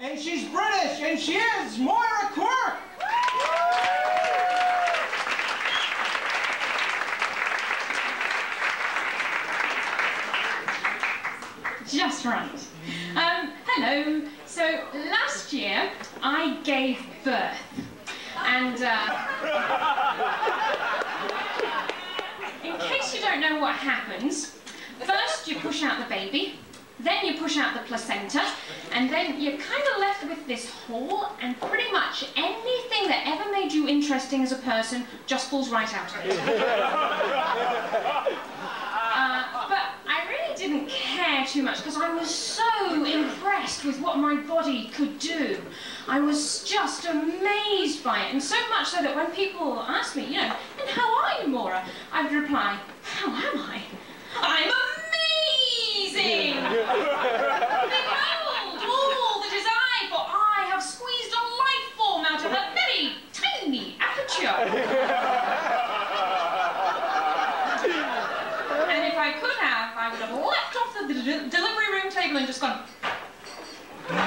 And she's British, and she is Moira Quirk. Just right. Um, hello. So last year I gave birth, and uh, in case you don't know what happens, first you push out the baby, then you push out the placenta, and then you're kind of left with this hole, and pretty much anything that ever made you interesting as a person just falls right out of it. Uh, but I really didn't care too much because I was so impressed with what my body could do. I was just amazed by it, and so much so that when people ask me, you know, and how are you, Moira? I would reply, how am I? I'm amazing! Behold, all that is I, for I have squeezed a life form out of a very tiny aperture. And if I could have, I would have leapt off the de- delivery room table and just gone. and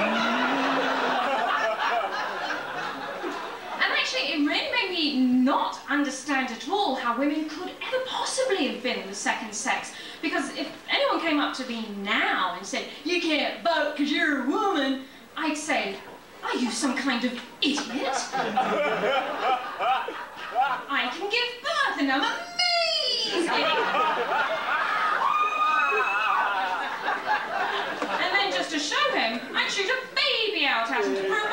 actually, it really made me not understand at all how women could ever possibly have been the second sex. Because if anyone came up to me now and said, You can't vote because you're a woman, I'd say, Are you some kind of idiot? I can give birth and I'm amazing! And then just to show him, I'd shoot a baby out at him to prove